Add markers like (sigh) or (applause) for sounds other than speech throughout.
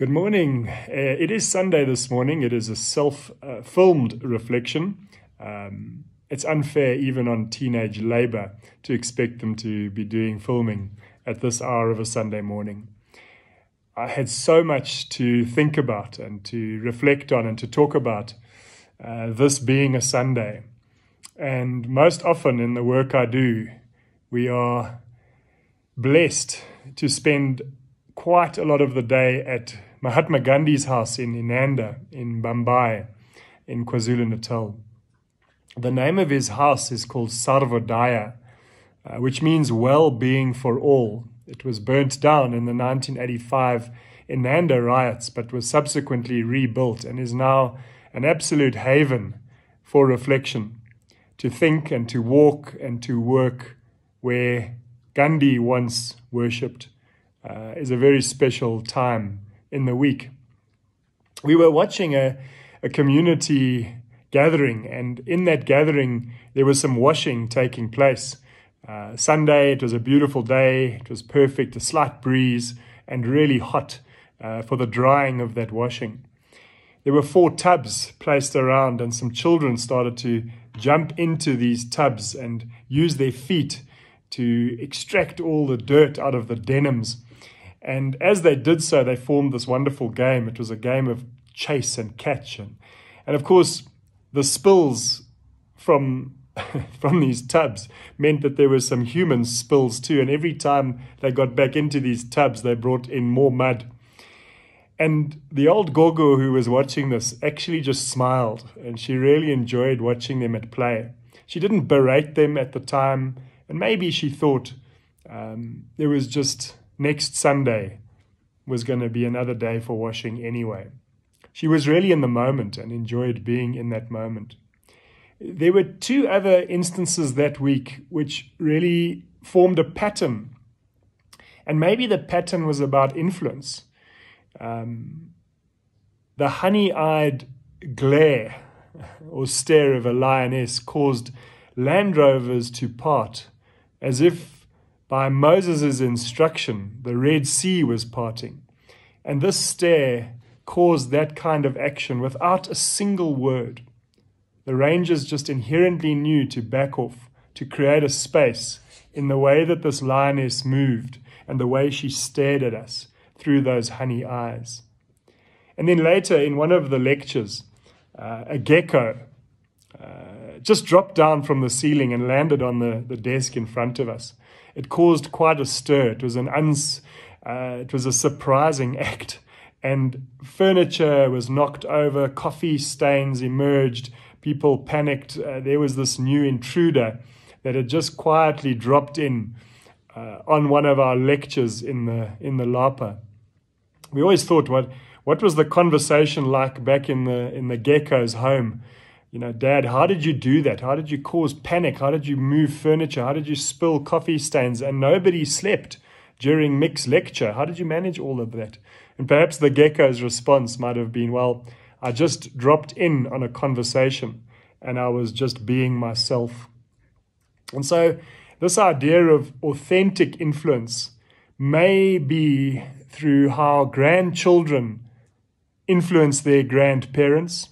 Good morning. Uh, it is Sunday this morning. It is a self uh, filmed reflection. Um, it's unfair, even on teenage labor, to expect them to be doing filming at this hour of a Sunday morning. I had so much to think about and to reflect on and to talk about uh, this being a Sunday. And most often in the work I do, we are blessed to spend quite a lot of the day at Mahatma Gandhi's house in Inanda, in Bhambayi, in KwaZulu Natal. The name of his house is called Sarvodaya, uh, which means well being for all. It was burnt down in the 1985 Inanda riots, but was subsequently rebuilt and is now an absolute haven for reflection, to think and to walk and to work where Gandhi once worshipped. Uh, is a very special time in the week. We were watching a, a community gathering, and in that gathering, there was some washing taking place. Uh, Sunday, it was a beautiful day, it was perfect, a slight breeze, and really hot uh, for the drying of that washing. There were four tubs placed around, and some children started to jump into these tubs and use their feet to extract all the dirt out of the denims and as they did so, they formed this wonderful game. It was a game of chase and catch. And, and of course, the spills from, (laughs) from these tubs meant that there were some human spills too. And every time they got back into these tubs, they brought in more mud. And the old Gogo who was watching this actually just smiled and she really enjoyed watching them at play. She didn't berate them at the time, and maybe she thought um, there was just next Sunday was going to be another day for washing anyway. She was really in the moment and enjoyed being in that moment. There were two other instances that week which really formed a pattern. And maybe the pattern was about influence. Um, the honey eyed glare (laughs) or stare of a lioness caused Land Rovers to part as if by Moses' instruction, the Red Sea was parting. And this stare caused that kind of action without a single word. The Rangers just inherently knew to back off, to create a space in the way that this lioness moved and the way she stared at us through those honey eyes. And then later, in one of the lectures, uh, a gecko uh, just dropped down from the ceiling and landed on the, the desk in front of us it caused quite a stir. It was an uns, uh, it was a surprising (laughs) act, and furniture was knocked over. Coffee stains emerged. People panicked. Uh, there was this new intruder that had just quietly dropped in uh, on one of our lectures in the in the Lapa. We always thought, what what was the conversation like back in the in the gecko's home? You know, Dad, how did you do that? How did you cause panic? How did you move furniture? How did you spill coffee stains? And nobody slept during Mick's lecture. How did you manage all of that? And perhaps the gecko's response might have been, well, I just dropped in on a conversation and I was just being myself. And so, this idea of authentic influence may be through how grandchildren influence their grandparents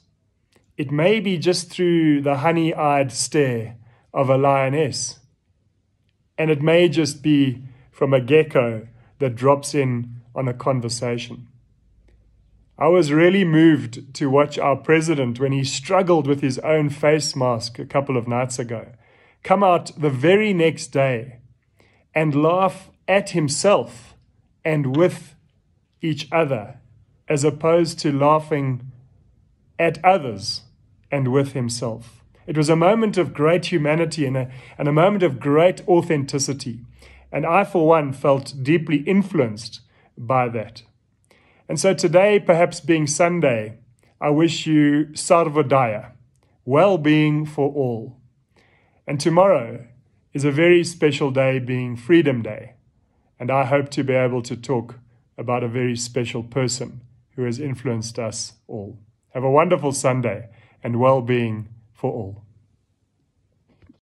it may be just through the honey eyed stare of a lioness. And it may just be from a gecko that drops in on a conversation. I was really moved to watch our president when he struggled with his own face mask a couple of nights ago come out the very next day and laugh at himself and with each other as opposed to laughing at others and with himself. It was a moment of great humanity and a, and a moment of great authenticity. And I, for one, felt deeply influenced by that. And so today, perhaps being Sunday, I wish you Sarvodaya, well being for all. And tomorrow is a very special day, being Freedom Day. And I hope to be able to talk about a very special person who has influenced us all. Have a wonderful Sunday and well being for all.